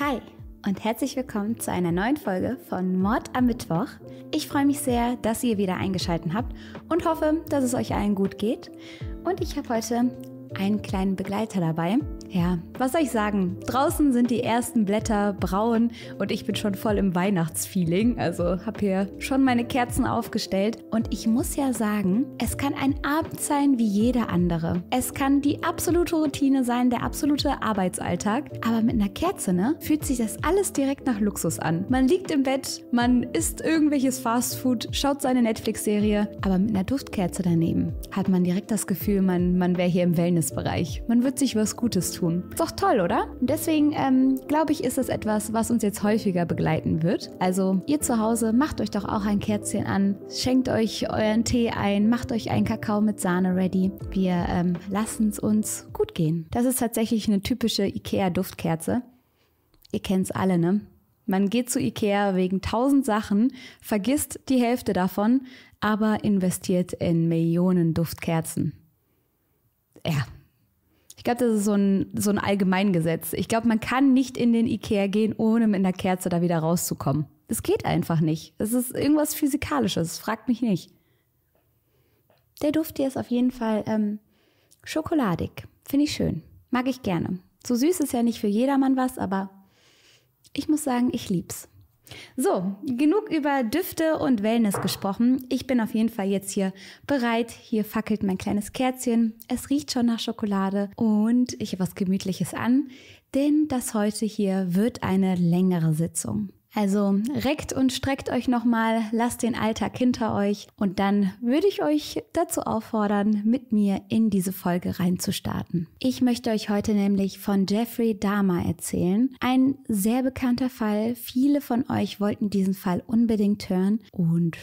Hi und herzlich willkommen zu einer neuen Folge von Mord am Mittwoch. Ich freue mich sehr, dass ihr wieder eingeschaltet habt und hoffe, dass es euch allen gut geht. Und ich habe heute einen kleinen Begleiter dabei. Ja, was soll ich sagen? Draußen sind die ersten Blätter braun und ich bin schon voll im Weihnachtsfeeling. Also habe hier schon meine Kerzen aufgestellt. Und ich muss ja sagen, es kann ein Abend sein wie jeder andere. Es kann die absolute Routine sein, der absolute Arbeitsalltag. Aber mit einer Kerze, ne, fühlt sich das alles direkt nach Luxus an. Man liegt im Bett, man isst irgendwelches Fastfood, schaut seine Netflix-Serie. Aber mit einer Duftkerze daneben hat man direkt das Gefühl, man, man wäre hier im Wellnessbereich. Man wird sich was Gutes tun tun. Ist doch toll, oder? Und deswegen ähm, glaube ich, ist es etwas, was uns jetzt häufiger begleiten wird. Also ihr zu Hause, macht euch doch auch ein Kerzchen an, schenkt euch euren Tee ein, macht euch einen Kakao mit Sahne ready. Wir ähm, lassen es uns gut gehen. Das ist tatsächlich eine typische IKEA-Duftkerze. Ihr kennt es alle, ne? Man geht zu IKEA wegen tausend Sachen, vergisst die Hälfte davon, aber investiert in Millionen Duftkerzen. Ja, glaube, das ist so ein, so ein Allgemeingesetz. Ich glaube, man kann nicht in den Ikea gehen, ohne mit einer Kerze da wieder rauszukommen. Das geht einfach nicht. Das ist irgendwas Physikalisches. Fragt mich nicht. Der Duft hier ist auf jeden Fall ähm, schokoladig. Finde ich schön. Mag ich gerne. So süß ist ja nicht für jedermann was, aber ich muss sagen, ich lieb's. So, genug über Düfte und Wellness gesprochen. Ich bin auf jeden Fall jetzt hier bereit. Hier fackelt mein kleines Kerzchen. Es riecht schon nach Schokolade und ich habe was Gemütliches an, denn das heute hier wird eine längere Sitzung. Also reckt und streckt euch nochmal, lasst den Alltag hinter euch und dann würde ich euch dazu auffordern, mit mir in diese Folge reinzustarten. Ich möchte euch heute nämlich von Jeffrey Dahmer erzählen. Ein sehr bekannter Fall. Viele von euch wollten diesen Fall unbedingt hören und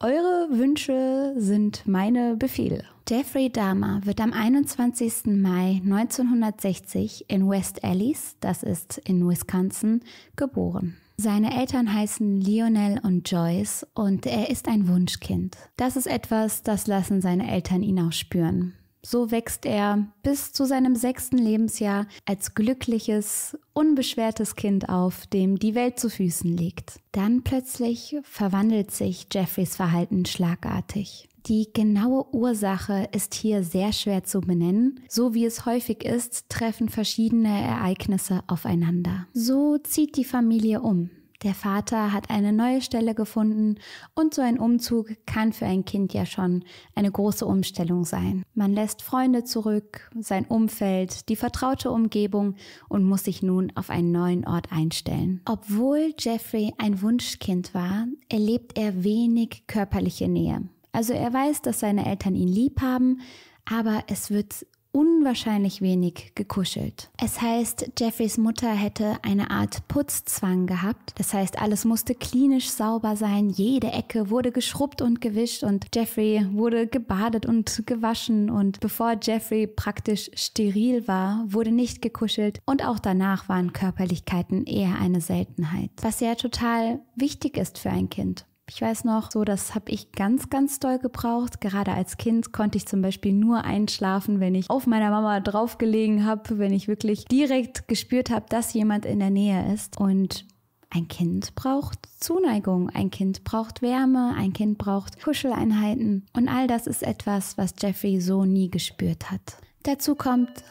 eure Wünsche sind meine Befehle. Jeffrey Dahmer wird am 21. Mai 1960 in West Allis, das ist in Wisconsin, geboren. Seine Eltern heißen Lionel und Joyce und er ist ein Wunschkind. Das ist etwas, das lassen seine Eltern ihn auch spüren. So wächst er bis zu seinem sechsten Lebensjahr als glückliches, unbeschwertes Kind auf, dem die Welt zu Füßen liegt. Dann plötzlich verwandelt sich Jeffreys Verhalten schlagartig. Die genaue Ursache ist hier sehr schwer zu benennen. So wie es häufig ist, treffen verschiedene Ereignisse aufeinander. So zieht die Familie um. Der Vater hat eine neue Stelle gefunden und so ein Umzug kann für ein Kind ja schon eine große Umstellung sein. Man lässt Freunde zurück, sein Umfeld, die vertraute Umgebung und muss sich nun auf einen neuen Ort einstellen. Obwohl Jeffrey ein Wunschkind war, erlebt er wenig körperliche Nähe. Also er weiß, dass seine Eltern ihn lieb haben, aber es wird unwahrscheinlich wenig gekuschelt. Es heißt, Jeffreys Mutter hätte eine Art Putzzwang gehabt. Das heißt, alles musste klinisch sauber sein, jede Ecke wurde geschrubbt und gewischt und Jeffrey wurde gebadet und gewaschen und bevor Jeffrey praktisch steril war, wurde nicht gekuschelt und auch danach waren Körperlichkeiten eher eine Seltenheit. Was ja total wichtig ist für ein Kind. Ich weiß noch, so das habe ich ganz, ganz doll gebraucht. Gerade als Kind konnte ich zum Beispiel nur einschlafen, wenn ich auf meiner Mama draufgelegen habe, wenn ich wirklich direkt gespürt habe, dass jemand in der Nähe ist. Und ein Kind braucht Zuneigung, ein Kind braucht Wärme, ein Kind braucht Kuscheleinheiten. Und all das ist etwas, was Jeffrey so nie gespürt hat. Dazu kommt.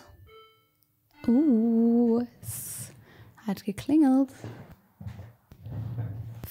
Uh, es hat geklingelt.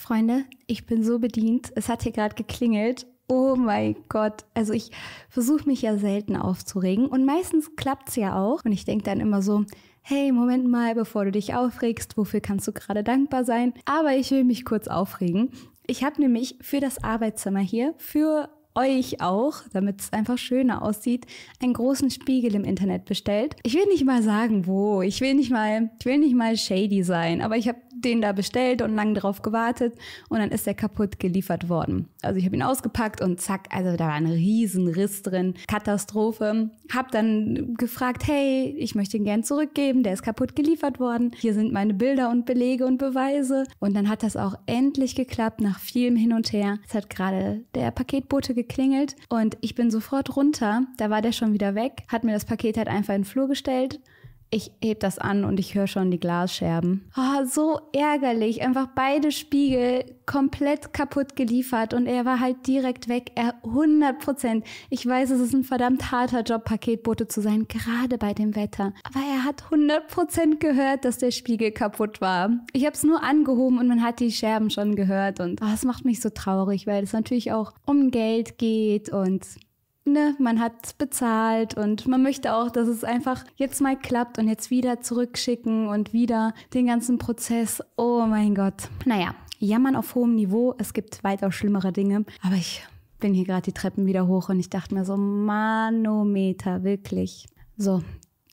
Freunde, ich bin so bedient. Es hat hier gerade geklingelt. Oh mein Gott. Also ich versuche mich ja selten aufzuregen und meistens klappt es ja auch. Und ich denke dann immer so, hey, Moment mal, bevor du dich aufregst, wofür kannst du gerade dankbar sein? Aber ich will mich kurz aufregen. Ich habe nämlich für das Arbeitszimmer hier, für euch auch, damit es einfach schöner aussieht, einen großen Spiegel im Internet bestellt. Ich will nicht mal sagen, wo. Ich will nicht mal, ich will nicht mal shady sein, aber ich habe den da bestellt und lange drauf gewartet und dann ist der kaputt geliefert worden. Also ich habe ihn ausgepackt und zack, also da war ein riesen Riss drin, Katastrophe. Hab dann gefragt, hey, ich möchte ihn gern zurückgeben, der ist kaputt geliefert worden. Hier sind meine Bilder und Belege und Beweise und dann hat das auch endlich geklappt nach vielem hin und her. Es hat gerade der Paketbote geklingelt und ich bin sofort runter, da war der schon wieder weg, hat mir das Paket halt einfach in den Flur gestellt ich heb das an und ich höre schon die Glasscherben. Oh, so ärgerlich. Einfach beide Spiegel komplett kaputt geliefert und er war halt direkt weg. Er 100 Prozent. Ich weiß, es ist ein verdammt harter Job, Paketbote zu sein, gerade bei dem Wetter. Aber er hat 100 Prozent gehört, dass der Spiegel kaputt war. Ich habe es nur angehoben und man hat die Scherben schon gehört und oh, das macht mich so traurig, weil es natürlich auch um Geld geht und ne, man hat bezahlt und man möchte auch, dass es einfach jetzt mal klappt und jetzt wieder zurückschicken und wieder den ganzen Prozess. Oh mein Gott. Naja, jammern auf hohem Niveau. Es gibt weitaus schlimmere Dinge. Aber ich bin hier gerade die Treppen wieder hoch und ich dachte mir so, Manometer, wirklich. So,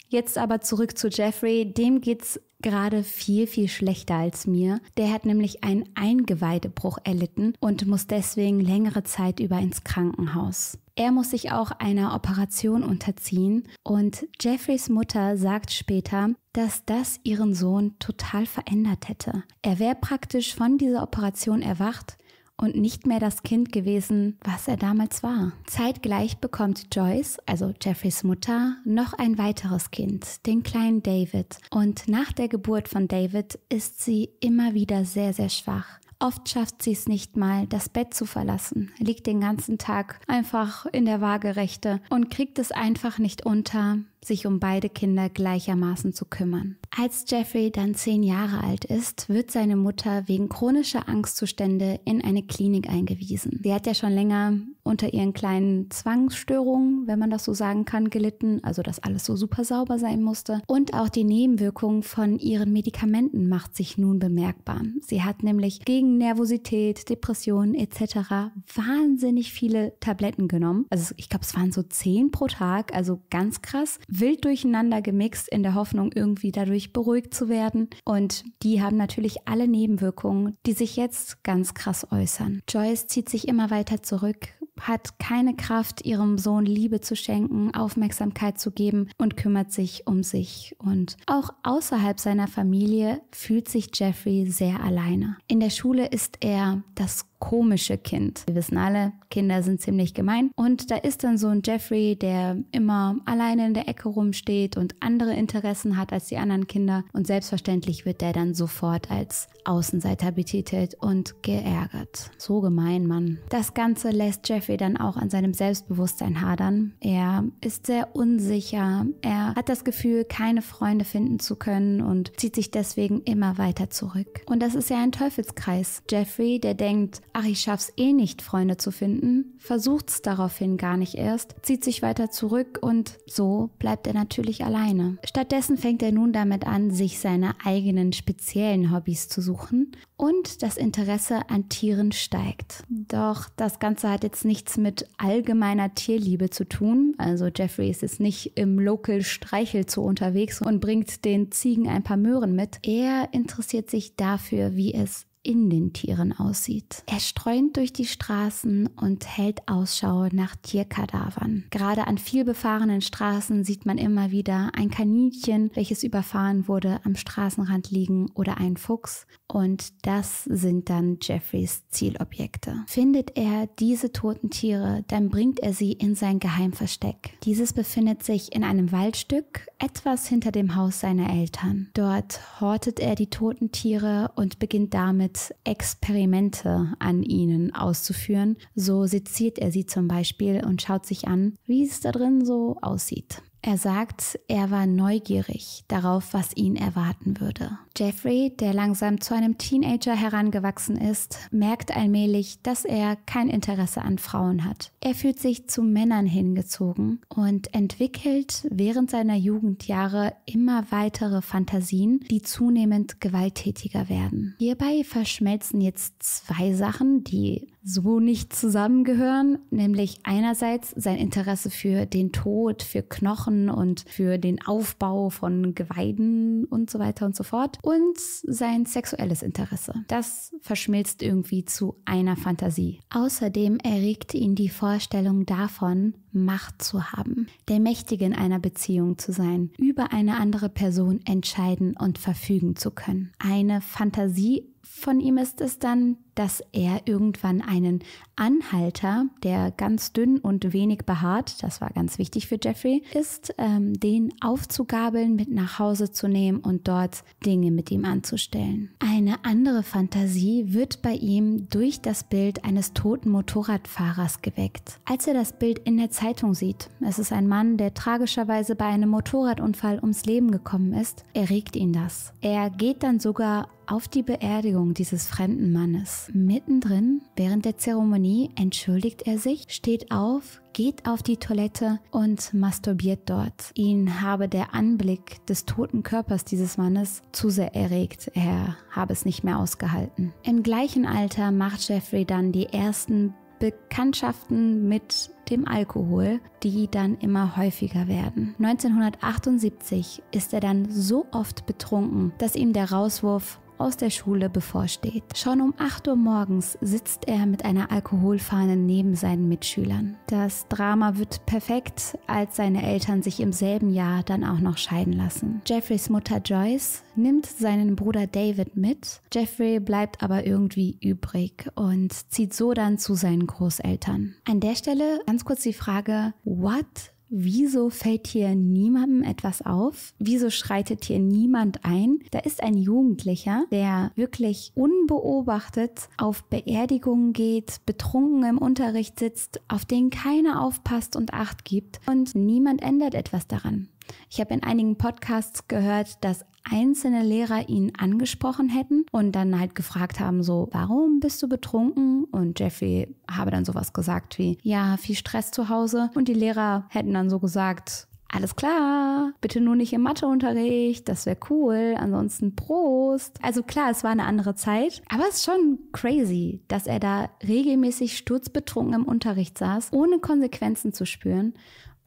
jetzt aber zurück zu Jeffrey. Dem geht's gerade viel, viel schlechter als mir. Der hat nämlich einen Eingeweidebruch erlitten und muss deswegen längere Zeit über ins Krankenhaus. Er muss sich auch einer Operation unterziehen und Jeffreys Mutter sagt später, dass das ihren Sohn total verändert hätte. Er wäre praktisch von dieser Operation erwacht und nicht mehr das Kind gewesen, was er damals war. Zeitgleich bekommt Joyce, also Jeffreys Mutter, noch ein weiteres Kind, den kleinen David. Und nach der Geburt von David ist sie immer wieder sehr, sehr schwach. Oft schafft sie es nicht mal, das Bett zu verlassen, liegt den ganzen Tag einfach in der Waagerechte und kriegt es einfach nicht unter, sich um beide Kinder gleichermaßen zu kümmern. Als Jeffrey dann zehn Jahre alt ist, wird seine Mutter wegen chronischer Angstzustände in eine Klinik eingewiesen. Sie hat ja schon länger unter ihren kleinen Zwangsstörungen, wenn man das so sagen kann, gelitten, also dass alles so super sauber sein musste. Und auch die Nebenwirkungen von ihren Medikamenten macht sich nun bemerkbar. Sie hat nämlich gegen Nervosität, Depressionen etc. wahnsinnig viele Tabletten genommen. Also ich glaube, es waren so zehn pro Tag, also ganz krass wild durcheinander gemixt in der Hoffnung, irgendwie dadurch beruhigt zu werden. Und die haben natürlich alle Nebenwirkungen, die sich jetzt ganz krass äußern. Joyce zieht sich immer weiter zurück, hat keine Kraft, ihrem Sohn Liebe zu schenken, Aufmerksamkeit zu geben und kümmert sich um sich. Und auch außerhalb seiner Familie fühlt sich Jeffrey sehr alleine. In der Schule ist er das komische Kind. Wir wissen alle, Kinder sind ziemlich gemein. Und da ist dann so ein Jeffrey, der immer alleine in der Ecke rumsteht und andere Interessen hat als die anderen Kinder. Und selbstverständlich wird der dann sofort als Außenseiter betitelt und geärgert. So gemein, Mann. Das Ganze lässt Jeffrey dann auch an seinem Selbstbewusstsein hadern. Er ist sehr unsicher. Er hat das Gefühl, keine Freunde finden zu können und zieht sich deswegen immer weiter zurück. Und das ist ja ein Teufelskreis. Jeffrey, der denkt, ach, ich schaff's eh nicht, Freunde zu finden, versucht's daraufhin gar nicht erst, zieht sich weiter zurück und so bleibt er natürlich alleine. Stattdessen fängt er nun damit an, sich seine eigenen speziellen Hobbys zu suchen und das Interesse an Tieren steigt. Doch das Ganze hat jetzt nichts mit allgemeiner Tierliebe zu tun. Also Jeffrey ist jetzt nicht im Local Streichelzoo unterwegs und bringt den Ziegen ein paar Möhren mit. Er interessiert sich dafür, wie es in den Tieren aussieht. Er streunt durch die Straßen und hält Ausschau nach Tierkadavern. Gerade an vielbefahrenen Straßen sieht man immer wieder ein Kaninchen, welches überfahren wurde, am Straßenrand liegen oder ein Fuchs. Und das sind dann Jeffreys Zielobjekte. Findet er diese toten Tiere, dann bringt er sie in sein Geheimversteck. Dieses befindet sich in einem Waldstück, etwas hinter dem Haus seiner Eltern. Dort hortet er die toten Tiere und beginnt damit Experimente an ihnen auszuführen. So seziert er sie zum Beispiel und schaut sich an, wie es da drin so aussieht. Er sagt, er war neugierig darauf, was ihn erwarten würde. Jeffrey, der langsam zu einem Teenager herangewachsen ist, merkt allmählich, dass er kein Interesse an Frauen hat. Er fühlt sich zu Männern hingezogen und entwickelt während seiner Jugendjahre immer weitere Fantasien, die zunehmend gewalttätiger werden. Hierbei verschmelzen jetzt zwei Sachen, die so nicht zusammengehören, nämlich einerseits sein Interesse für den Tod, für Knochen und für den Aufbau von Geweiden und so weiter und so fort und sein sexuelles Interesse. Das verschmilzt irgendwie zu einer Fantasie. Außerdem erregt ihn die Vorstellung davon, Macht zu haben, der Mächtige in einer Beziehung zu sein, über eine andere Person entscheiden und verfügen zu können. Eine Fantasie von ihm ist es dann, dass er irgendwann einen Anhalter, der ganz dünn und wenig behaart, das war ganz wichtig für Jeffrey, ist, ähm, den aufzugabeln, mit nach Hause zu nehmen und dort Dinge mit ihm anzustellen. Eine andere Fantasie wird bei ihm durch das Bild eines toten Motorradfahrers geweckt. Als er das Bild in der Zeitung sieht, es ist ein Mann, der tragischerweise bei einem Motorradunfall ums Leben gekommen ist, erregt ihn das. Er geht dann sogar auf die Beerdigung dieses fremden Mannes. Mittendrin, während der Zeremonie, entschuldigt er sich, steht auf, geht auf die Toilette und masturbiert dort. Ihn habe der Anblick des toten Körpers dieses Mannes zu sehr erregt. Er habe es nicht mehr ausgehalten. Im gleichen Alter macht Jeffrey dann die ersten Bekanntschaften mit dem Alkohol, die dann immer häufiger werden. 1978 ist er dann so oft betrunken, dass ihm der Rauswurf aus der Schule bevorsteht. Schon um 8 Uhr morgens sitzt er mit einer Alkoholfahne neben seinen Mitschülern. Das Drama wird perfekt, als seine Eltern sich im selben Jahr dann auch noch scheiden lassen. Jeffreys Mutter Joyce nimmt seinen Bruder David mit. Jeffrey bleibt aber irgendwie übrig und zieht so dann zu seinen Großeltern. An der Stelle ganz kurz die Frage, what Wieso fällt hier niemandem etwas auf? Wieso schreitet hier niemand ein? Da ist ein Jugendlicher, der wirklich unbeobachtet auf Beerdigungen geht, betrunken im Unterricht sitzt, auf den keiner aufpasst und Acht gibt und niemand ändert etwas daran. Ich habe in einigen Podcasts gehört, dass einzelne Lehrer ihn angesprochen hätten und dann halt gefragt haben, so, warum bist du betrunken? Und Jeffrey habe dann sowas gesagt wie, ja, viel Stress zu Hause. Und die Lehrer hätten dann so gesagt, alles klar, bitte nur nicht im Matheunterricht, das wäre cool, ansonsten Prost. Also klar, es war eine andere Zeit, aber es ist schon crazy, dass er da regelmäßig sturzbetrunken im Unterricht saß, ohne Konsequenzen zu spüren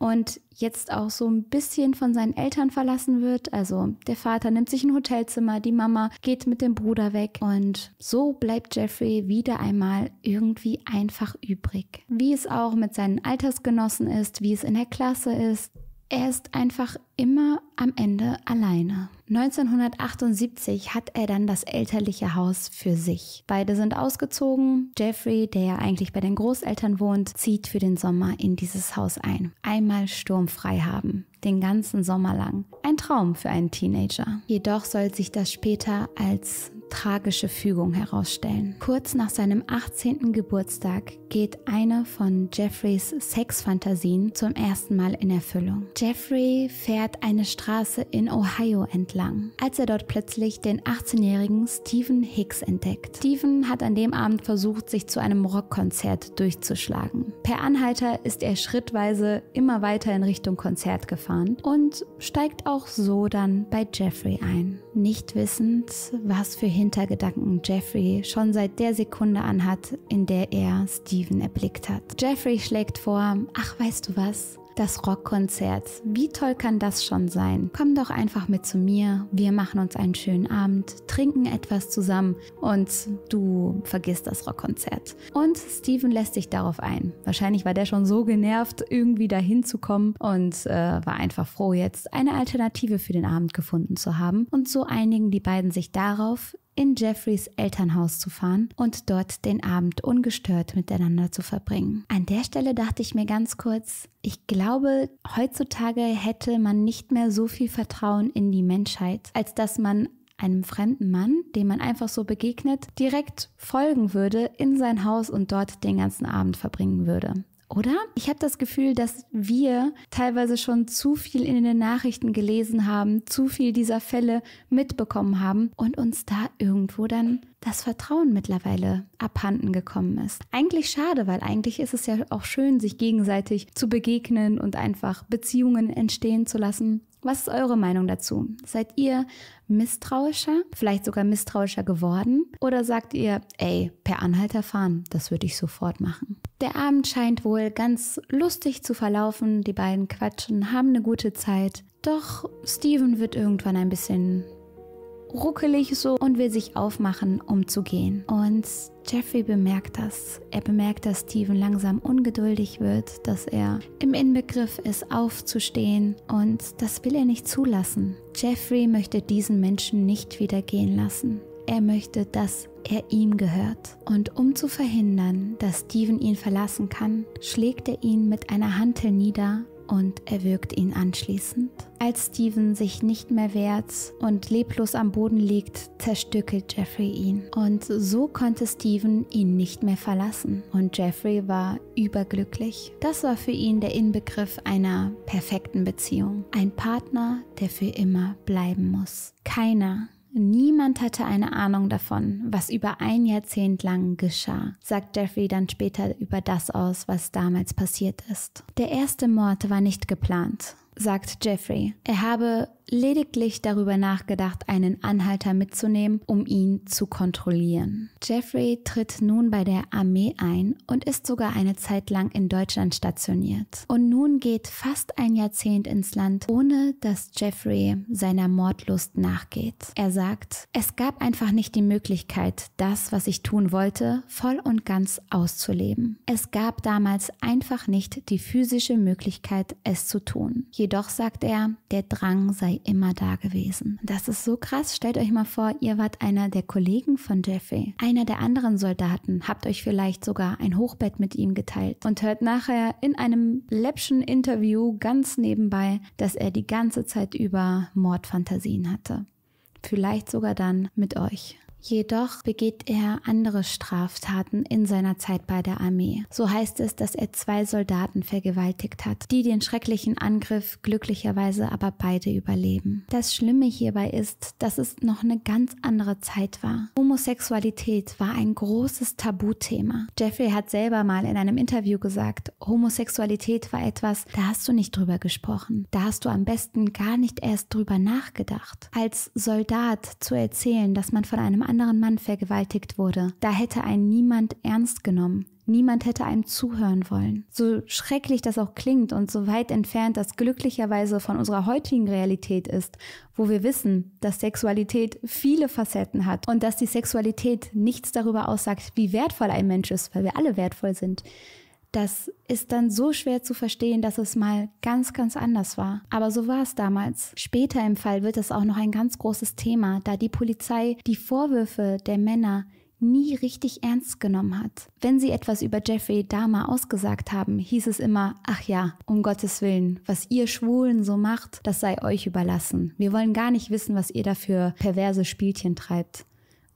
und jetzt auch so ein bisschen von seinen Eltern verlassen wird. Also der Vater nimmt sich ein Hotelzimmer, die Mama geht mit dem Bruder weg und so bleibt Jeffrey wieder einmal irgendwie einfach übrig. Wie es auch mit seinen Altersgenossen ist, wie es in der Klasse ist. Er ist einfach immer am Ende alleine. 1978 hat er dann das elterliche Haus für sich. Beide sind ausgezogen. Jeffrey, der ja eigentlich bei den Großeltern wohnt, zieht für den Sommer in dieses Haus ein. Einmal sturmfrei haben den ganzen Sommer lang. Ein Traum für einen Teenager. Jedoch soll sich das später als tragische Fügung herausstellen. Kurz nach seinem 18. Geburtstag geht eine von Jeffreys Sexfantasien zum ersten Mal in Erfüllung. Jeffrey fährt eine Straße in Ohio entlang, als er dort plötzlich den 18-jährigen Stephen Hicks entdeckt. Stephen hat an dem Abend versucht, sich zu einem Rockkonzert durchzuschlagen. Per Anhalter ist er schrittweise immer weiter in Richtung Konzert gefahren und steigt auch so dann bei Jeffrey ein. Nicht wissend, was für Hintergedanken Jeffrey schon seit der Sekunde anhat, in der er Steven erblickt hat. Jeffrey schlägt vor, ach weißt du was, das Rockkonzert. Wie toll kann das schon sein? Komm doch einfach mit zu mir. Wir machen uns einen schönen Abend, trinken etwas zusammen und du vergisst das Rockkonzert. Und Steven lässt sich darauf ein. Wahrscheinlich war der schon so genervt, irgendwie dahin zu kommen und äh, war einfach froh, jetzt eine Alternative für den Abend gefunden zu haben. Und so einigen die beiden sich darauf, in Jeffreys Elternhaus zu fahren und dort den Abend ungestört miteinander zu verbringen. An der Stelle dachte ich mir ganz kurz, ich glaube, heutzutage hätte man nicht mehr so viel Vertrauen in die Menschheit, als dass man einem fremden Mann, dem man einfach so begegnet, direkt folgen würde in sein Haus und dort den ganzen Abend verbringen würde oder? Ich habe das Gefühl, dass wir teilweise schon zu viel in den Nachrichten gelesen haben, zu viel dieser Fälle mitbekommen haben und uns da irgendwo dann das Vertrauen mittlerweile abhanden gekommen ist. Eigentlich schade, weil eigentlich ist es ja auch schön, sich gegenseitig zu begegnen und einfach Beziehungen entstehen zu lassen. Was ist eure Meinung dazu? Seid ihr misstrauischer, vielleicht sogar misstrauischer geworden? Oder sagt ihr, ey, per Anhalter fahren, das würde ich sofort machen? Der Abend scheint wohl ganz lustig zu verlaufen, die beiden quatschen, haben eine gute Zeit. Doch Steven wird irgendwann ein bisschen ruckelig so und will sich aufmachen, um zu gehen. Und Jeffrey bemerkt das. Er bemerkt, dass Steven langsam ungeduldig wird, dass er im Inbegriff ist, aufzustehen und das will er nicht zulassen. Jeffrey möchte diesen Menschen nicht wieder gehen lassen. Er möchte, dass er ihm gehört. Und um zu verhindern, dass Steven ihn verlassen kann, schlägt er ihn mit einer Hantel nieder und erwürgt ihn anschließend. Als Steven sich nicht mehr wehrt und leblos am Boden liegt, zerstückelt Jeffrey ihn. Und so konnte Steven ihn nicht mehr verlassen. Und Jeffrey war überglücklich. Das war für ihn der Inbegriff einer perfekten Beziehung. Ein Partner, der für immer bleiben muss. Keiner Niemand hatte eine Ahnung davon, was über ein Jahrzehnt lang geschah, sagt Jeffrey dann später über das aus, was damals passiert ist. Der erste Mord war nicht geplant, sagt Jeffrey. Er habe lediglich darüber nachgedacht, einen Anhalter mitzunehmen, um ihn zu kontrollieren. Jeffrey tritt nun bei der Armee ein und ist sogar eine Zeit lang in Deutschland stationiert. Und nun geht fast ein Jahrzehnt ins Land, ohne dass Jeffrey seiner Mordlust nachgeht. Er sagt, es gab einfach nicht die Möglichkeit, das, was ich tun wollte, voll und ganz auszuleben. Es gab damals einfach nicht die physische Möglichkeit, es zu tun. Jedoch sagt er, der Drang sei immer da gewesen. Das ist so krass. Stellt euch mal vor, ihr wart einer der Kollegen von Jeffrey, einer der anderen Soldaten, habt euch vielleicht sogar ein Hochbett mit ihm geteilt und hört nachher in einem läppschen Interview ganz nebenbei, dass er die ganze Zeit über Mordfantasien hatte. Vielleicht sogar dann mit euch. Jedoch begeht er andere Straftaten in seiner Zeit bei der Armee. So heißt es, dass er zwei Soldaten vergewaltigt hat, die den schrecklichen Angriff glücklicherweise aber beide überleben. Das Schlimme hierbei ist, dass es noch eine ganz andere Zeit war. Homosexualität war ein großes Tabuthema. Jeffrey hat selber mal in einem Interview gesagt, Homosexualität war etwas, da hast du nicht drüber gesprochen. Da hast du am besten gar nicht erst drüber nachgedacht. Als Soldat zu erzählen, dass man von einem anderen Mann vergewaltigt wurde, da hätte einen niemand ernst genommen. Niemand hätte einem zuhören wollen. So schrecklich das auch klingt und so weit entfernt das glücklicherweise von unserer heutigen Realität ist, wo wir wissen, dass Sexualität viele Facetten hat und dass die Sexualität nichts darüber aussagt, wie wertvoll ein Mensch ist, weil wir alle wertvoll sind. Das ist dann so schwer zu verstehen, dass es mal ganz, ganz anders war. Aber so war es damals. Später im Fall wird es auch noch ein ganz großes Thema, da die Polizei die Vorwürfe der Männer nie richtig ernst genommen hat. Wenn sie etwas über Jeffrey Dahmer ausgesagt haben, hieß es immer, ach ja, um Gottes Willen, was ihr Schwulen so macht, das sei euch überlassen. Wir wollen gar nicht wissen, was ihr dafür perverse Spielchen treibt.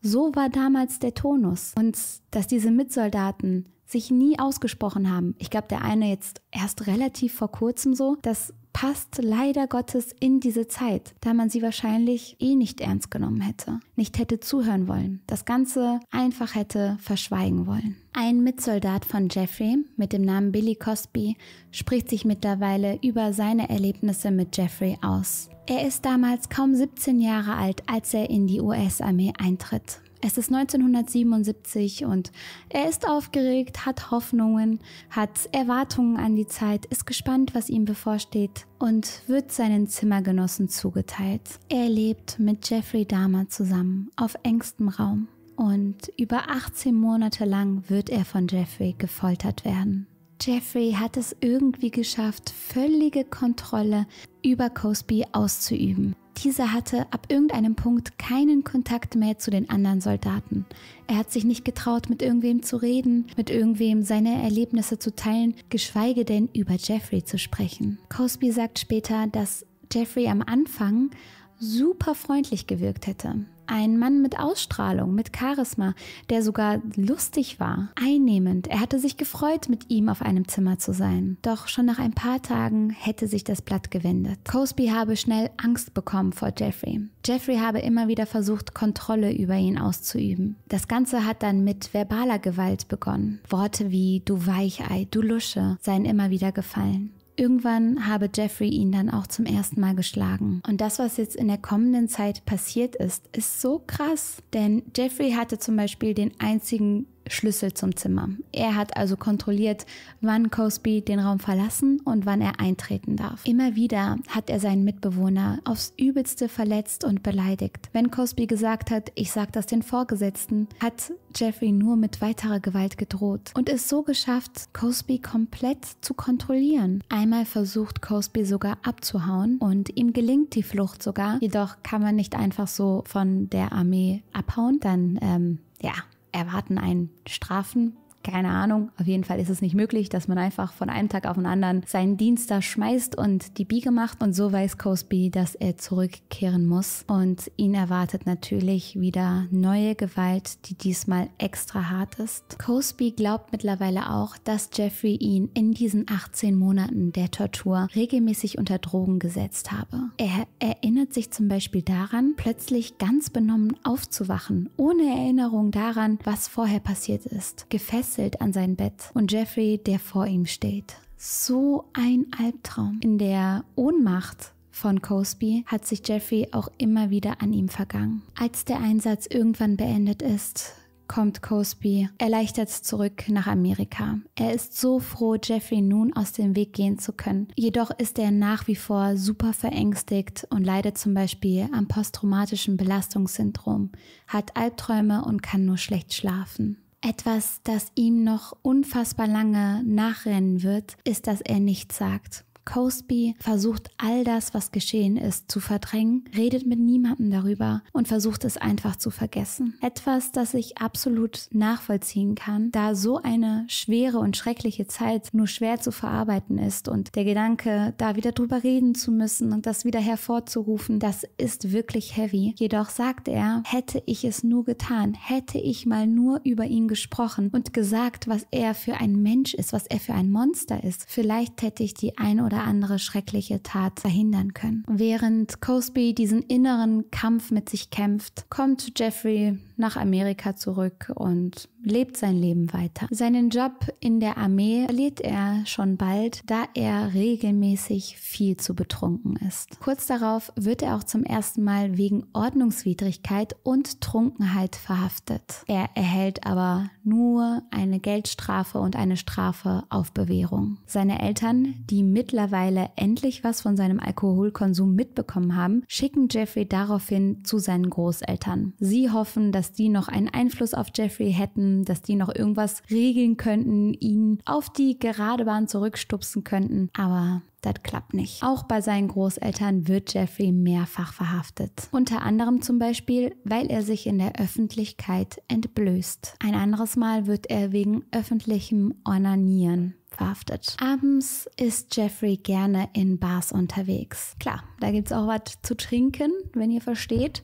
So war damals der Tonus. Und dass diese Mitsoldaten sich nie ausgesprochen haben. Ich glaube, der eine jetzt erst relativ vor kurzem so. Das passt leider Gottes in diese Zeit, da man sie wahrscheinlich eh nicht ernst genommen hätte, nicht hätte zuhören wollen, das Ganze einfach hätte verschweigen wollen. Ein Mitsoldat von Jeffrey mit dem Namen Billy Cosby spricht sich mittlerweile über seine Erlebnisse mit Jeffrey aus. Er ist damals kaum 17 Jahre alt, als er in die US-Armee eintritt. Es ist 1977 und er ist aufgeregt, hat Hoffnungen, hat Erwartungen an die Zeit, ist gespannt, was ihm bevorsteht und wird seinen Zimmergenossen zugeteilt. Er lebt mit Jeffrey Dahmer zusammen auf engstem Raum und über 18 Monate lang wird er von Jeffrey gefoltert werden. Jeffrey hat es irgendwie geschafft, völlige Kontrolle über Cosby auszuüben. Dieser hatte ab irgendeinem Punkt keinen Kontakt mehr zu den anderen Soldaten. Er hat sich nicht getraut, mit irgendwem zu reden, mit irgendwem seine Erlebnisse zu teilen, geschweige denn über Jeffrey zu sprechen. Cosby sagt später, dass Jeffrey am Anfang super freundlich gewirkt hätte. Ein Mann mit Ausstrahlung, mit Charisma, der sogar lustig war, einnehmend. Er hatte sich gefreut, mit ihm auf einem Zimmer zu sein. Doch schon nach ein paar Tagen hätte sich das Blatt gewendet. Cosby habe schnell Angst bekommen vor Jeffrey. Jeffrey habe immer wieder versucht, Kontrolle über ihn auszuüben. Das Ganze hat dann mit verbaler Gewalt begonnen. Worte wie du Weichei, du Lusche seien immer wieder gefallen. Irgendwann habe Jeffrey ihn dann auch zum ersten Mal geschlagen. Und das, was jetzt in der kommenden Zeit passiert ist, ist so krass. Denn Jeffrey hatte zum Beispiel den einzigen Schlüssel zum Zimmer. Er hat also kontrolliert, wann Cosby den Raum verlassen und wann er eintreten darf. Immer wieder hat er seinen Mitbewohner aufs übelste verletzt und beleidigt. Wenn Cosby gesagt hat, ich sag das den Vorgesetzten, hat Jeffrey nur mit weiterer Gewalt gedroht und es so geschafft, Cosby komplett zu kontrollieren. Einmal versucht Cosby sogar abzuhauen und ihm gelingt die Flucht sogar, jedoch kann man nicht einfach so von der Armee abhauen, dann ähm, ja, erwarten einen Strafen keine Ahnung. Auf jeden Fall ist es nicht möglich, dass man einfach von einem Tag auf den anderen seinen Dienst da schmeißt und die Biege macht. Und so weiß Cosby, dass er zurückkehren muss. Und ihn erwartet natürlich wieder neue Gewalt, die diesmal extra hart ist. Cosby glaubt mittlerweile auch, dass Jeffrey ihn in diesen 18 Monaten der Tortur regelmäßig unter Drogen gesetzt habe. Er erinnert sich zum Beispiel daran, plötzlich ganz benommen aufzuwachen, ohne Erinnerung daran, was vorher passiert ist. Gefesselt gefesselt an sein Bett und Jeffrey, der vor ihm steht. So ein Albtraum. In der Ohnmacht von Cosby hat sich Jeffrey auch immer wieder an ihm vergangen. Als der Einsatz irgendwann beendet ist, kommt Cosby erleichtert zurück nach Amerika. Er ist so froh, Jeffrey nun aus dem Weg gehen zu können. Jedoch ist er nach wie vor super verängstigt und leidet zum Beispiel am posttraumatischen Belastungssyndrom, hat Albträume und kann nur schlecht schlafen. Etwas, das ihm noch unfassbar lange nachrennen wird, ist, dass er nichts sagt. Cosby versucht all das, was geschehen ist, zu verdrängen, redet mit niemandem darüber und versucht es einfach zu vergessen. Etwas, das ich absolut nachvollziehen kann, da so eine schwere und schreckliche Zeit nur schwer zu verarbeiten ist und der Gedanke, da wieder drüber reden zu müssen und das wieder hervorzurufen, das ist wirklich heavy. Jedoch sagt er, hätte ich es nur getan, hätte ich mal nur über ihn gesprochen und gesagt, was er für ein Mensch ist, was er für ein Monster ist, vielleicht hätte ich die ein oder oder andere schreckliche Tat verhindern können. Während Cosby diesen inneren Kampf mit sich kämpft, kommt Jeffrey nach Amerika zurück und lebt sein Leben weiter. Seinen Job in der Armee verliert er schon bald, da er regelmäßig viel zu betrunken ist. Kurz darauf wird er auch zum ersten Mal wegen Ordnungswidrigkeit und Trunkenheit verhaftet. Er erhält aber nur eine Geldstrafe und eine Strafe auf Bewährung. Seine Eltern, die mittlerweile endlich was von seinem Alkoholkonsum mitbekommen haben, schicken Jeffrey daraufhin zu seinen Großeltern. Sie hoffen, dass die noch einen Einfluss auf Jeffrey hätten dass die noch irgendwas regeln könnten, ihn auf die gerade Bahn zurückstupsen könnten. Aber das klappt nicht. Auch bei seinen Großeltern wird Jeffrey mehrfach verhaftet. Unter anderem zum Beispiel, weil er sich in der Öffentlichkeit entblößt. Ein anderes Mal wird er wegen öffentlichem Onanieren verhaftet. Abends ist Jeffrey gerne in Bars unterwegs. Klar, da gibt es auch was zu trinken, wenn ihr versteht.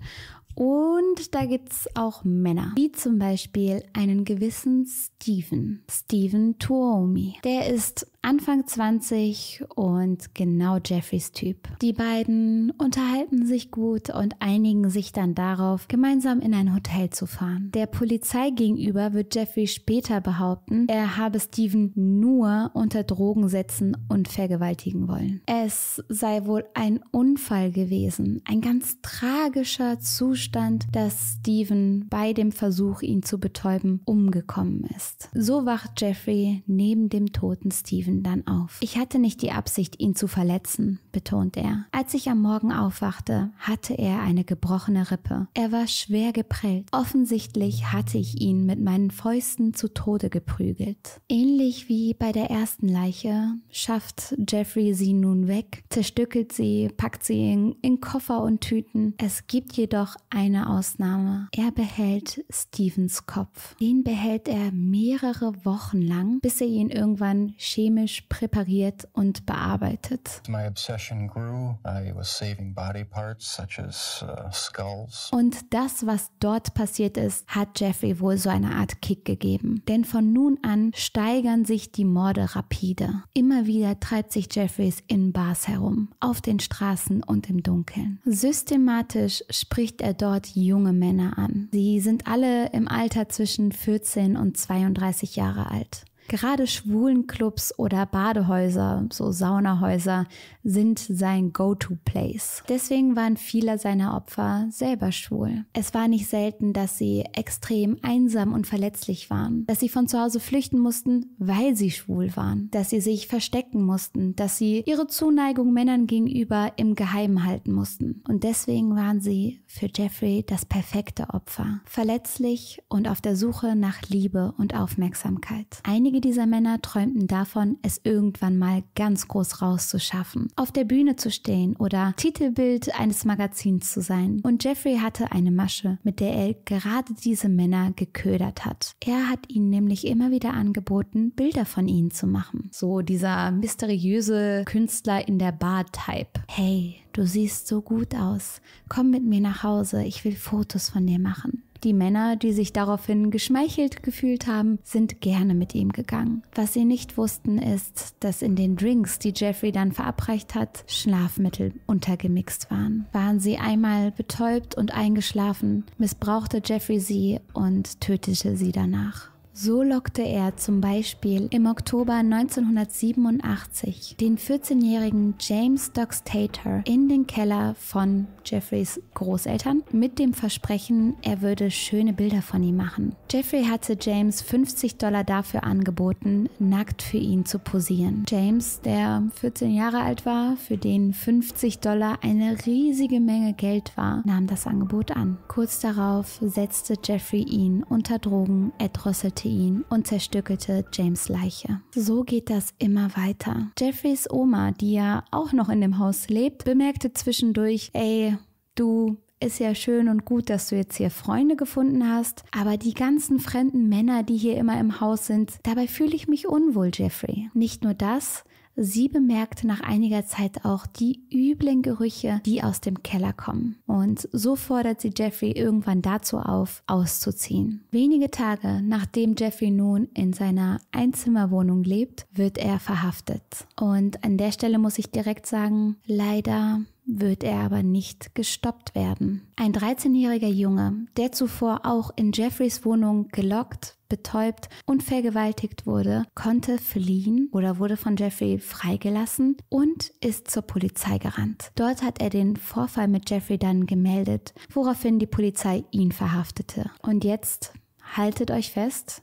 Und da gibt es auch Männer, wie zum Beispiel einen gewissen Steven, Steven Tuomi. Der ist Anfang 20 und genau Jeffreys Typ. Die beiden unterhalten sich gut und einigen sich dann darauf, gemeinsam in ein Hotel zu fahren. Der Polizei gegenüber wird Jeffrey später behaupten, er habe Steven nur unter Drogen setzen und vergewaltigen wollen. Es sei wohl ein Unfall gewesen, ein ganz tragischer Zustand, dass Steven bei dem Versuch, ihn zu betäuben, umgekommen ist. So wacht Jeffrey neben dem toten Steven Steven dann auf. Ich hatte nicht die Absicht, ihn zu verletzen, betont er. Als ich am Morgen aufwachte, hatte er eine gebrochene Rippe. Er war schwer geprellt. Offensichtlich hatte ich ihn mit meinen Fäusten zu Tode geprügelt. Ähnlich wie bei der ersten Leiche schafft Jeffrey sie nun weg, zerstückelt sie, packt sie in, in Koffer und Tüten. Es gibt jedoch eine Ausnahme. Er behält Stevens Kopf. Den behält er mehrere Wochen lang, bis er ihn irgendwann chemisch chemisch präpariert und bearbeitet. My obsession grew. I was saving body parts such as uh, skulls. Und das, was dort passiert ist, hat Jeffrey wohl so eine Art Kick gegeben. Denn von nun an steigern sich die Morde rapide. Immer wieder treibt sich Jeffreys in Bars herum, auf den Straßen und im Dunkeln. Systematisch spricht er dort junge Männer an. Sie sind alle im Alter zwischen 14 und 32 Jahre alt. Gerade Schwulenclubs oder Badehäuser, so Saunahäuser, sind sein Go-to-Place. Deswegen waren viele seiner Opfer selber schwul. Es war nicht selten, dass sie extrem einsam und verletzlich waren, dass sie von zu Hause flüchten mussten, weil sie schwul waren, dass sie sich verstecken mussten, dass sie ihre Zuneigung Männern gegenüber im Geheimen halten mussten. Und deswegen waren sie für Jeffrey das perfekte Opfer. Verletzlich und auf der Suche nach Liebe und Aufmerksamkeit. Einige dieser Männer träumten davon, es irgendwann mal ganz groß rauszuschaffen, auf der Bühne zu stehen oder Titelbild eines Magazins zu sein. Und Jeffrey hatte eine Masche, mit der er gerade diese Männer geködert hat. Er hat ihnen nämlich immer wieder angeboten, Bilder von ihnen zu machen. So dieser mysteriöse Künstler in der Bar-Type. Hey, du siehst so gut aus. Komm mit mir nach Hause, ich will Fotos von dir machen. Die Männer, die sich daraufhin geschmeichelt gefühlt haben, sind gerne mit ihm gegangen. Was sie nicht wussten, ist, dass in den Drinks, die Jeffrey dann verabreicht hat, Schlafmittel untergemixt waren. Waren sie einmal betäubt und eingeschlafen, missbrauchte Jeffrey sie und tötete sie danach. So lockte er zum Beispiel im Oktober 1987 den 14-jährigen James Doxtator in den Keller von Jeffreys Großeltern mit dem Versprechen, er würde schöne Bilder von ihm machen. Jeffrey hatte James 50 Dollar dafür angeboten, nackt für ihn zu posieren. James, der 14 Jahre alt war, für den 50 Dollar eine riesige Menge Geld war, nahm das Angebot an. Kurz darauf setzte Jeffrey ihn unter Drogen, erdrosselte tötete ihn und zerstückelte James Leiche. So geht das immer weiter. Jeffreys Oma, die ja auch noch in dem Haus lebt, bemerkte zwischendurch, ey, du ist ja schön und gut, dass du jetzt hier Freunde gefunden hast, aber die ganzen fremden Männer, die hier immer im Haus sind, dabei fühle ich mich unwohl, Jeffrey. Nicht nur das, Sie bemerkt nach einiger Zeit auch die üblen Gerüche, die aus dem Keller kommen. Und so fordert sie Jeffrey irgendwann dazu auf, auszuziehen. Wenige Tage nachdem Jeffrey nun in seiner Einzimmerwohnung lebt, wird er verhaftet. Und an der Stelle muss ich direkt sagen, leider wird er aber nicht gestoppt werden. Ein 13-jähriger Junge, der zuvor auch in Jeffreys Wohnung gelockt, betäubt und vergewaltigt wurde, konnte fliehen oder wurde von Jeffrey freigelassen und ist zur Polizei gerannt. Dort hat er den Vorfall mit Jeffrey dann gemeldet, woraufhin die Polizei ihn verhaftete. Und jetzt haltet euch fest,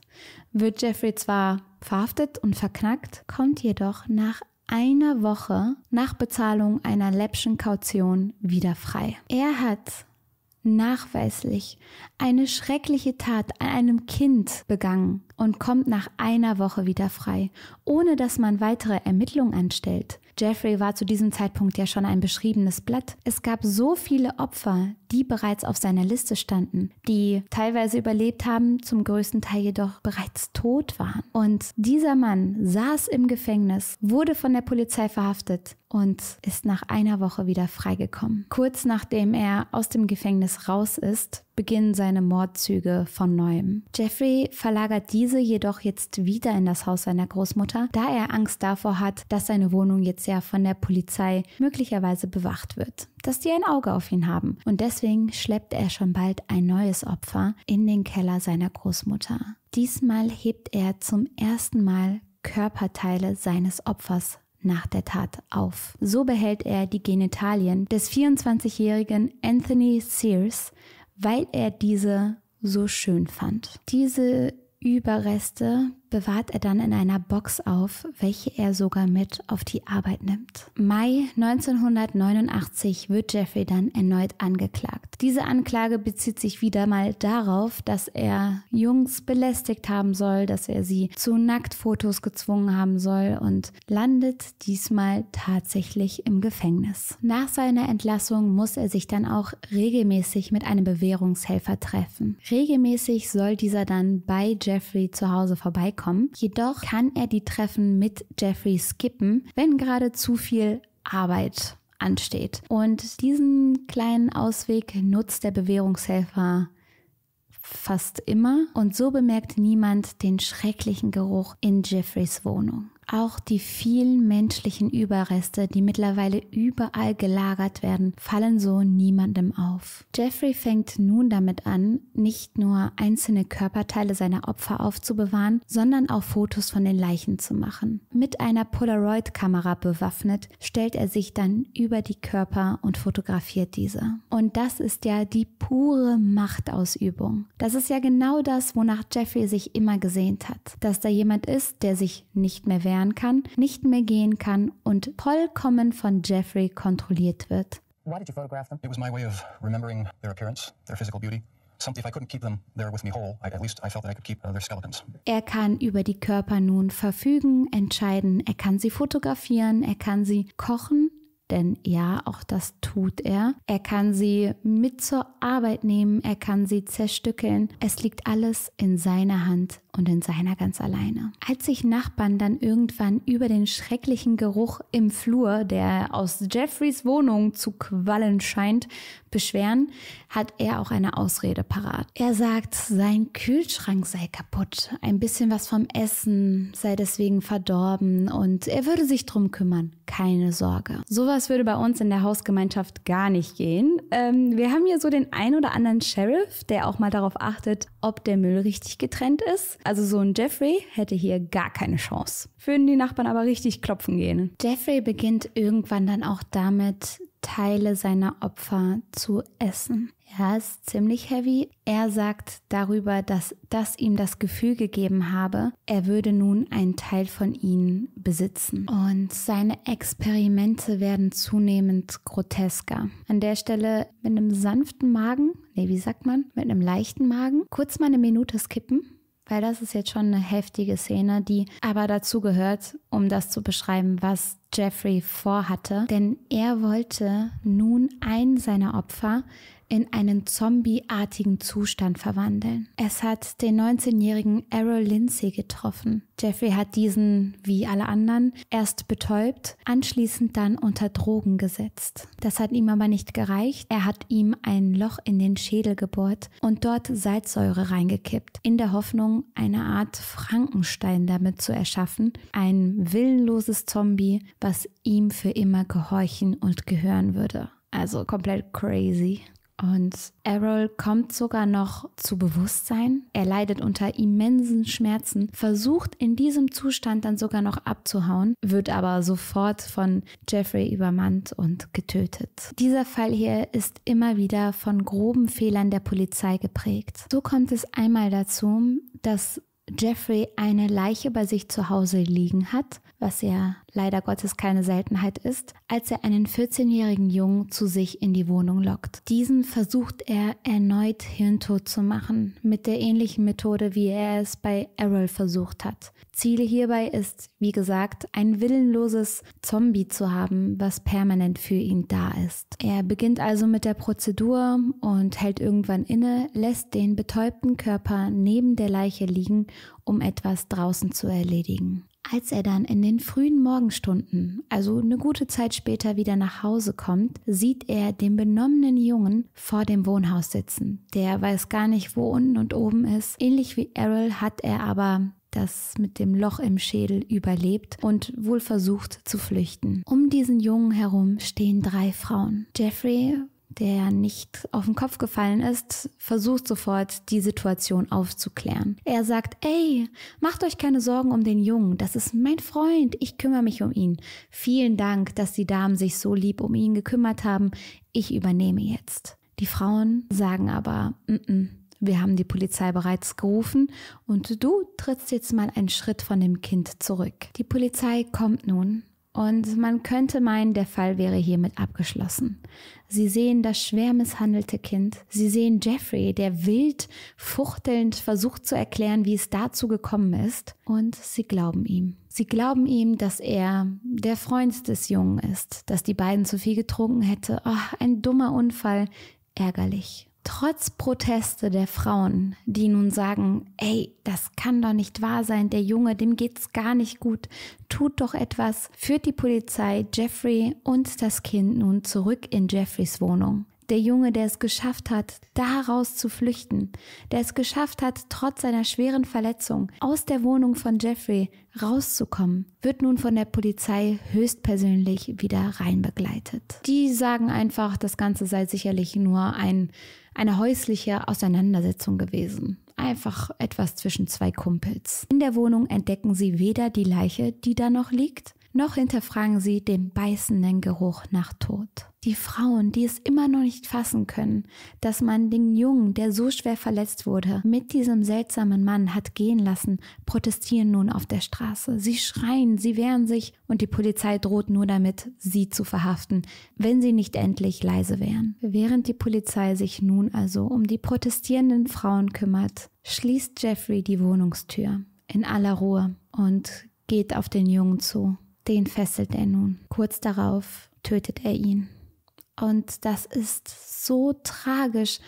wird Jeffrey zwar verhaftet und verknackt, kommt jedoch nach einer Woche nach Bezahlung einer läppschen Kaution wieder frei. Er hat nachweislich eine schreckliche Tat an einem Kind begangen und kommt nach einer Woche wieder frei, ohne dass man weitere Ermittlungen anstellt. Jeffrey war zu diesem Zeitpunkt ja schon ein beschriebenes Blatt. Es gab so viele Opfer, die bereits auf seiner Liste standen, die teilweise überlebt haben, zum größten Teil jedoch bereits tot waren. Und dieser Mann saß im Gefängnis, wurde von der Polizei verhaftet und ist nach einer Woche wieder freigekommen. Kurz nachdem er aus dem Gefängnis raus ist, beginnen seine Mordzüge von neuem. Jeffrey verlagert diese jedoch jetzt wieder in das Haus seiner Großmutter, da er Angst davor hat, dass seine Wohnung jetzt ja von der Polizei möglicherweise bewacht wird, dass die ein Auge auf ihn haben. Und deswegen schleppt er schon bald ein neues Opfer in den Keller seiner Großmutter. Diesmal hebt er zum ersten Mal Körperteile seines Opfers nach der Tat auf. So behält er die Genitalien des 24-jährigen Anthony Sears, weil er diese so schön fand. Diese Überreste bewahrt er dann in einer Box auf, welche er sogar mit auf die Arbeit nimmt. Mai 1989 wird Jeffrey dann erneut angeklagt. Diese Anklage bezieht sich wieder mal darauf, dass er Jungs belästigt haben soll, dass er sie zu Nacktfotos gezwungen haben soll und landet diesmal tatsächlich im Gefängnis. Nach seiner Entlassung muss er sich dann auch regelmäßig mit einem Bewährungshelfer treffen. Regelmäßig soll dieser dann bei Jeffrey zu Hause vorbeikommen kommen. Jedoch kann er die Treffen mit Jeffrey skippen, wenn gerade zu viel Arbeit ansteht. Und diesen kleinen Ausweg nutzt der Bewährungshelfer fast immer und so bemerkt niemand den schrecklichen Geruch in Jeffreys Wohnung. Auch die vielen menschlichen Überreste, die mittlerweile überall gelagert werden, fallen so niemandem auf. Jeffrey fängt nun damit an, nicht nur einzelne Körperteile seiner Opfer aufzubewahren, sondern auch Fotos von den Leichen zu machen. Mit einer Polaroid-Kamera bewaffnet, stellt er sich dann über die Körper und fotografiert diese. Und das ist ja die pure Machtausübung. Das ist ja genau das, wonach Jeffrey sich immer gesehnt hat. Dass da jemand ist, der sich nicht mehr wehrt lernen kann, nicht mehr gehen kann und vollkommen von Jeffrey kontrolliert wird. Why did you photograph them? It was my way of remembering their appearance, their physical beauty. Er kann über die Körper nun verfügen, entscheiden. Er kann sie fotografieren, er kann sie kochen, denn ja, auch das tut er. Er kann sie mit zur Arbeit nehmen, er kann sie zerstückeln. Es liegt alles in seiner Hand und in seiner ganz alleine. Als sich Nachbarn dann irgendwann über den schrecklichen Geruch im Flur, der aus Jeffreys Wohnung zu quallen scheint, beschweren, hat er auch eine Ausrede parat. Er sagt, sein Kühlschrank sei kaputt, ein bisschen was vom Essen sei deswegen verdorben und er würde sich drum kümmern. Keine Sorge. Sowas würde bei uns in der Hausgemeinschaft gar nicht gehen. Ähm, wir haben hier so den ein oder anderen Sheriff, der auch mal darauf achtet, ob der Müll richtig getrennt ist. Also so ein Jeffrey hätte hier gar keine Chance. Würden die Nachbarn aber richtig klopfen gehen. Jeffrey beginnt irgendwann dann auch damit, Teile seiner Opfer zu essen. Ja, ist ziemlich heavy. Er sagt darüber, dass das ihm das Gefühl gegeben habe, er würde nun einen Teil von ihnen besitzen. Und seine Experimente werden zunehmend grotesker. An der Stelle mit einem sanften Magen, nee, wie sagt man, mit einem leichten Magen, kurz mal eine Minute skippen weil das ist jetzt schon eine heftige Szene, die aber dazu gehört, um das zu beschreiben, was Jeffrey vorhatte. Denn er wollte nun einen seiner Opfer in einen zombieartigen Zustand verwandeln. Es hat den 19-jährigen Errol Lindsay getroffen. Jeffrey hat diesen, wie alle anderen, erst betäubt, anschließend dann unter Drogen gesetzt. Das hat ihm aber nicht gereicht. Er hat ihm ein Loch in den Schädel gebohrt und dort Salzsäure reingekippt, in der Hoffnung, eine Art Frankenstein damit zu erschaffen, ein willenloses Zombie, was ihm für immer gehorchen und gehören würde. Also komplett crazy. Und Errol kommt sogar noch zu Bewusstsein. Er leidet unter immensen Schmerzen, versucht in diesem Zustand dann sogar noch abzuhauen, wird aber sofort von Jeffrey übermannt und getötet. Dieser Fall hier ist immer wieder von groben Fehlern der Polizei geprägt. So kommt es einmal dazu, dass Jeffrey eine Leiche bei sich zu Hause liegen hat, was ja leider Gottes keine Seltenheit ist, als er einen 14-jährigen Jungen zu sich in die Wohnung lockt. Diesen versucht er erneut hirntot zu machen, mit der ähnlichen Methode, wie er es bei Errol versucht hat. Ziel hierbei ist, wie gesagt, ein willenloses Zombie zu haben, was permanent für ihn da ist. Er beginnt also mit der Prozedur und hält irgendwann inne, lässt den betäubten Körper neben der Leiche liegen, um etwas draußen zu erledigen. Als er dann in den frühen Morgenstunden, also eine gute Zeit später wieder nach Hause kommt, sieht er den benommenen Jungen vor dem Wohnhaus sitzen. Der weiß gar nicht, wo unten und oben ist. Ähnlich wie Errol hat er aber das mit dem Loch im Schädel überlebt und wohl versucht zu flüchten. Um diesen Jungen herum stehen drei Frauen. Jeffrey der nicht auf den Kopf gefallen ist, versucht sofort die Situation aufzuklären. Er sagt, ey, macht euch keine Sorgen um den Jungen, das ist mein Freund, ich kümmere mich um ihn. Vielen Dank, dass die Damen sich so lieb um ihn gekümmert haben, ich übernehme jetzt. Die Frauen sagen aber, mm -mm, wir haben die Polizei bereits gerufen und du trittst jetzt mal einen Schritt von dem Kind zurück. Die Polizei kommt nun und man könnte meinen, der Fall wäre hiermit abgeschlossen. Sie sehen das schwer misshandelte Kind. Sie sehen Jeffrey, der wild, fuchtelnd versucht zu erklären, wie es dazu gekommen ist. Und sie glauben ihm. Sie glauben ihm, dass er der Freund des Jungen ist, dass die beiden zu viel getrunken hätte. Oh, ein dummer Unfall. Ärgerlich. Trotz Proteste der Frauen, die nun sagen, ey, das kann doch nicht wahr sein, der Junge, dem geht's gar nicht gut, tut doch etwas, führt die Polizei Jeffrey und das Kind nun zurück in Jeffreys Wohnung. Der Junge, der es geschafft hat, daraus zu flüchten, der es geschafft hat, trotz seiner schweren Verletzung aus der Wohnung von Jeffrey rauszukommen, wird nun von der Polizei höchstpersönlich wieder reinbegleitet. Die sagen einfach, das Ganze sei sicherlich nur ein, eine häusliche Auseinandersetzung gewesen. Einfach etwas zwischen zwei Kumpels. In der Wohnung entdecken sie weder die Leiche, die da noch liegt, noch hinterfragen sie den beißenden Geruch nach Tod. Die Frauen, die es immer noch nicht fassen können, dass man den Jungen, der so schwer verletzt wurde, mit diesem seltsamen Mann hat gehen lassen, protestieren nun auf der Straße. Sie schreien, sie wehren sich und die Polizei droht nur damit, sie zu verhaften, wenn sie nicht endlich leise wären. Während die Polizei sich nun also um die protestierenden Frauen kümmert, schließt Jeffrey die Wohnungstür in aller Ruhe und geht auf den Jungen zu. Den fesselt er nun. Kurz darauf tötet er ihn. Und das ist so tragisch.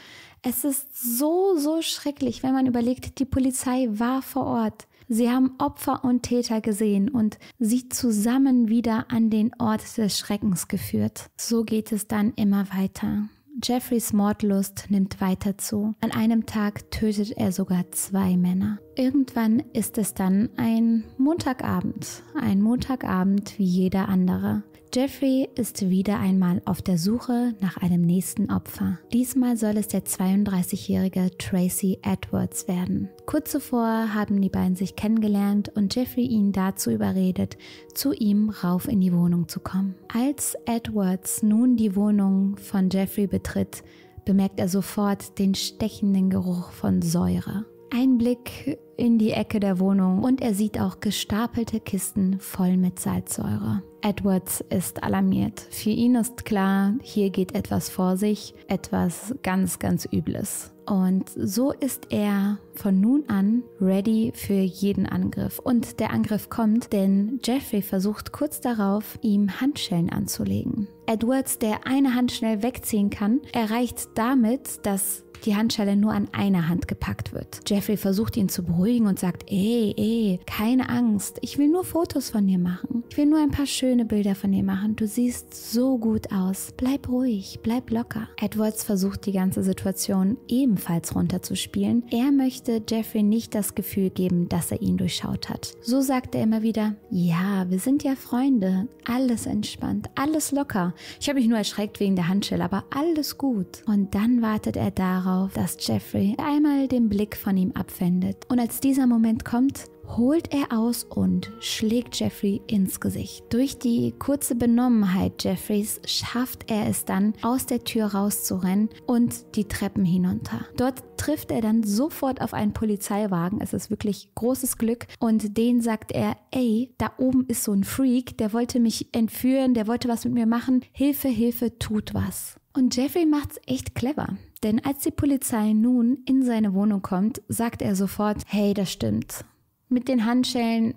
Es ist so, so schrecklich, wenn man überlegt, die Polizei war vor Ort. Sie haben Opfer und Täter gesehen und sie zusammen wieder an den Ort des Schreckens geführt. So geht es dann immer weiter. Jeffreys Mordlust nimmt weiter zu. An einem Tag tötet er sogar zwei Männer. Irgendwann ist es dann ein Montagabend. Ein Montagabend wie jeder andere. Jeffrey ist wieder einmal auf der Suche nach einem nächsten Opfer. Diesmal soll es der 32-jährige Tracy Edwards werden. Kurz zuvor haben die beiden sich kennengelernt und Jeffrey ihn dazu überredet, zu ihm rauf in die Wohnung zu kommen. Als Edwards nun die Wohnung von Jeffrey betritt, bemerkt er sofort den stechenden Geruch von Säure. Ein Blick in die Ecke der Wohnung und er sieht auch gestapelte Kisten voll mit Salzsäure. Edwards ist alarmiert. Für ihn ist klar, hier geht etwas vor sich, etwas ganz, ganz Übles. Und so ist er von nun an ready für jeden Angriff. Und der Angriff kommt, denn Jeffrey versucht kurz darauf, ihm Handschellen anzulegen. Edwards, der eine Hand schnell wegziehen kann, erreicht damit, dass die Handschelle nur an einer Hand gepackt wird. Jeffrey versucht ihn zu beruhigen und sagt, ey, ey, keine Angst, ich will nur Fotos von dir machen. Ich will nur ein paar schöne Bilder von dir machen. Du siehst so gut aus. Bleib ruhig, bleib locker. Edwards versucht die ganze Situation ebenfalls runterzuspielen. Er möchte Jeffrey nicht das Gefühl geben, dass er ihn durchschaut hat. So sagt er immer wieder, ja, wir sind ja Freunde. Alles entspannt, alles locker. Ich habe mich nur erschreckt wegen der Handschelle, aber alles gut. Und dann wartet er darauf, dass Jeffrey einmal den Blick von ihm abwendet. Und als dieser Moment kommt, holt er aus und schlägt Jeffrey ins Gesicht. Durch die kurze Benommenheit Jeffreys schafft er es dann, aus der Tür rauszurennen und die Treppen hinunter. Dort trifft er dann sofort auf einen Polizeiwagen. Es ist wirklich großes Glück. Und den sagt er, ey, da oben ist so ein Freak, der wollte mich entführen, der wollte was mit mir machen. Hilfe, Hilfe, tut was. Und Jeffrey macht's echt clever. Denn als die Polizei nun in seine Wohnung kommt, sagt er sofort, hey, das stimmt. Mit den Handschellen,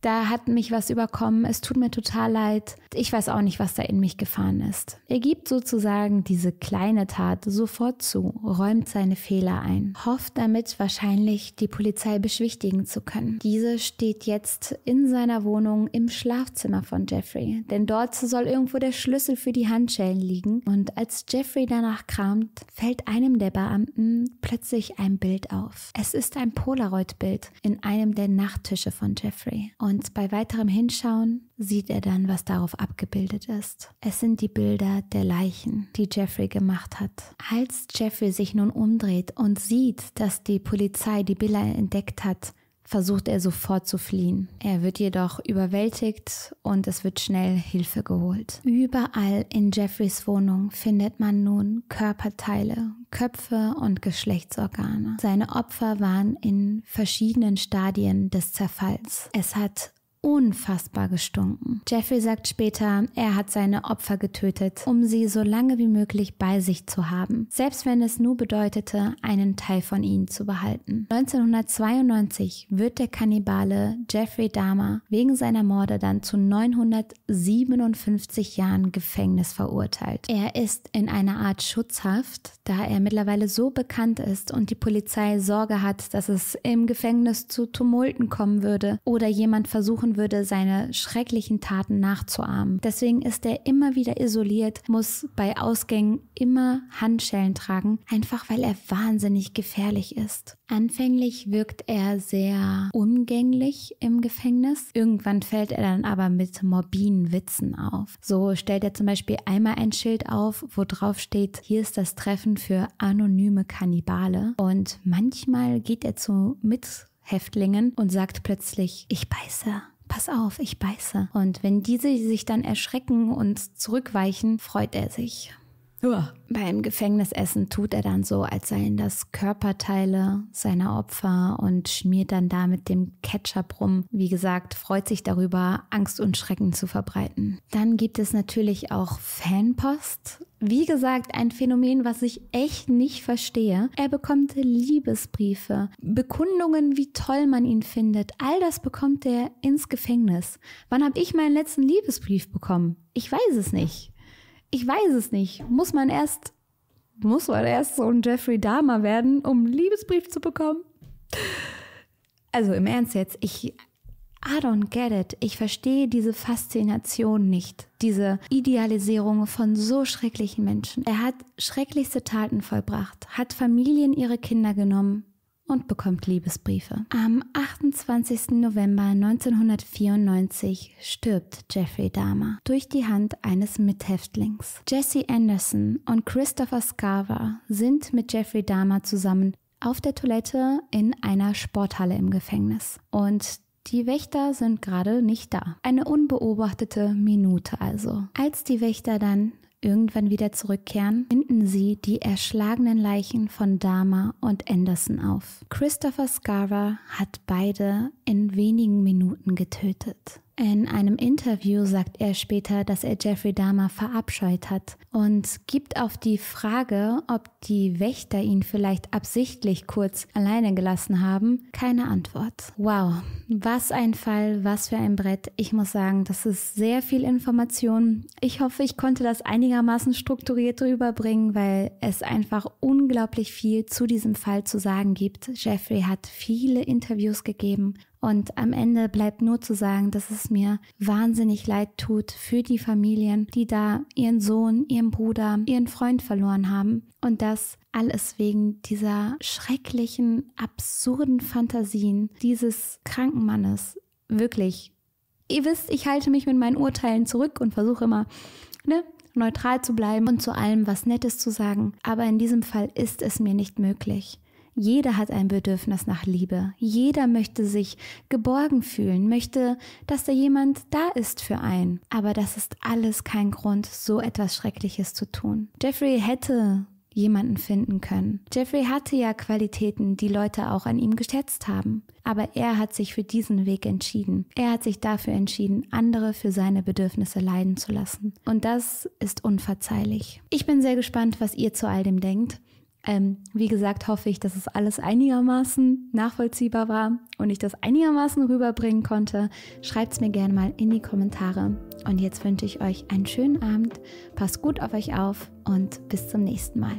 da hat mich was überkommen, es tut mir total leid. Ich weiß auch nicht, was da in mich gefahren ist. Er gibt sozusagen diese kleine Tat sofort zu, räumt seine Fehler ein, hofft damit wahrscheinlich die Polizei beschwichtigen zu können. Diese steht jetzt in seiner Wohnung im Schlafzimmer von Jeffrey, denn dort soll irgendwo der Schlüssel für die Handschellen liegen. Und als Jeffrey danach kramt, fällt einem der Beamten plötzlich ein Bild auf. Es ist ein Polaroid-Bild in einem der Nachttische von Jeffrey. Und bei weiterem Hinschauen sieht er dann, was darauf abgebildet ist. Es sind die Bilder der Leichen, die Jeffrey gemacht hat. Als Jeffrey sich nun umdreht und sieht, dass die Polizei die Bilder entdeckt hat, versucht er sofort zu fliehen. Er wird jedoch überwältigt und es wird schnell Hilfe geholt. Überall in Jeffreys Wohnung findet man nun Körperteile, Köpfe und Geschlechtsorgane. Seine Opfer waren in verschiedenen Stadien des Zerfalls. Es hat unfassbar gestunken. Jeffrey sagt später, er hat seine Opfer getötet, um sie so lange wie möglich bei sich zu haben, selbst wenn es nur bedeutete, einen Teil von ihnen zu behalten. 1992 wird der Kannibale Jeffrey Dahmer wegen seiner Morde dann zu 957 Jahren Gefängnis verurteilt. Er ist in einer Art Schutzhaft, da er mittlerweile so bekannt ist und die Polizei Sorge hat, dass es im Gefängnis zu Tumulten kommen würde oder jemand versuchen versuchen würde, seine schrecklichen Taten nachzuahmen. Deswegen ist er immer wieder isoliert, muss bei Ausgängen immer Handschellen tragen, einfach weil er wahnsinnig gefährlich ist. Anfänglich wirkt er sehr umgänglich im Gefängnis. Irgendwann fällt er dann aber mit morbiden Witzen auf. So stellt er zum Beispiel einmal ein Schild auf, wo drauf steht, hier ist das Treffen für anonyme Kannibale. Und manchmal geht er zu Mithäftlingen und sagt plötzlich, ich beiße pass auf, ich beiße. Und wenn diese sich dann erschrecken und zurückweichen, freut er sich. Uah. Beim Gefängnisessen tut er dann so, als seien das Körperteile seiner Opfer und schmiert dann da mit dem Ketchup rum. Wie gesagt, freut sich darüber, Angst und Schrecken zu verbreiten. Dann gibt es natürlich auch Fanpost. Wie gesagt, ein Phänomen, was ich echt nicht verstehe. Er bekommt Liebesbriefe, Bekundungen, wie toll man ihn findet. All das bekommt er ins Gefängnis. Wann habe ich meinen letzten Liebesbrief bekommen? Ich weiß es nicht. Ich weiß es nicht. Muss man erst, muss man erst so ein Jeffrey Dahmer werden, um einen Liebesbrief zu bekommen? Also im Ernst jetzt, ich, I don't get it. Ich verstehe diese Faszination nicht. Diese Idealisierung von so schrecklichen Menschen. Er hat schrecklichste Taten vollbracht, hat Familien ihre Kinder genommen, und bekommt Liebesbriefe. Am 28. November 1994 stirbt Jeffrey Dahmer durch die Hand eines Mithäftlings. Jesse Anderson und Christopher Scarver sind mit Jeffrey Dahmer zusammen auf der Toilette in einer Sporthalle im Gefängnis. Und die Wächter sind gerade nicht da. Eine unbeobachtete Minute also. Als die Wächter dann irgendwann wieder zurückkehren, finden sie die erschlagenen Leichen von Dahmer und Anderson auf. Christopher Scarver hat beide in wenigen Minuten getötet. In einem Interview sagt er später, dass er Jeffrey Dahmer verabscheut hat und gibt auf die Frage, ob die Wächter ihn vielleicht absichtlich kurz alleine gelassen haben, keine Antwort. Wow, was ein Fall, was für ein Brett. Ich muss sagen, das ist sehr viel Information. Ich hoffe, ich konnte das einigermaßen strukturiert rüberbringen, weil es einfach unglaublich viel zu diesem Fall zu sagen gibt. Jeffrey hat viele Interviews gegeben und am Ende bleibt nur zu sagen, dass es mir wahnsinnig leid tut für die Familien, die da ihren Sohn, ihren Bruder, ihren Freund verloren haben. Und das alles wegen dieser schrecklichen, absurden Fantasien dieses kranken Mannes. Wirklich. Ihr wisst, ich halte mich mit meinen Urteilen zurück und versuche immer, ne, neutral zu bleiben und zu allem was Nettes zu sagen. Aber in diesem Fall ist es mir nicht möglich. Jeder hat ein Bedürfnis nach Liebe. Jeder möchte sich geborgen fühlen, möchte, dass da jemand da ist für einen. Aber das ist alles kein Grund, so etwas Schreckliches zu tun. Jeffrey hätte jemanden finden können. Jeffrey hatte ja Qualitäten, die Leute auch an ihm geschätzt haben. Aber er hat sich für diesen Weg entschieden. Er hat sich dafür entschieden, andere für seine Bedürfnisse leiden zu lassen. Und das ist unverzeihlich. Ich bin sehr gespannt, was ihr zu all dem denkt. Ähm, wie gesagt, hoffe ich, dass es alles einigermaßen nachvollziehbar war und ich das einigermaßen rüberbringen konnte. Schreibt es mir gerne mal in die Kommentare. Und jetzt wünsche ich euch einen schönen Abend. Passt gut auf euch auf und bis zum nächsten Mal.